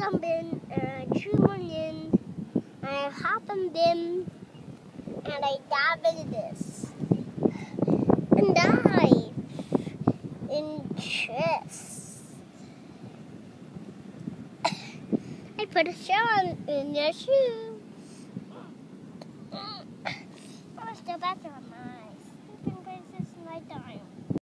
Uh, have been uh, two million. I have them been, and I dive into this, and dive in chess. I put a shell in your shoe. was still better on mine.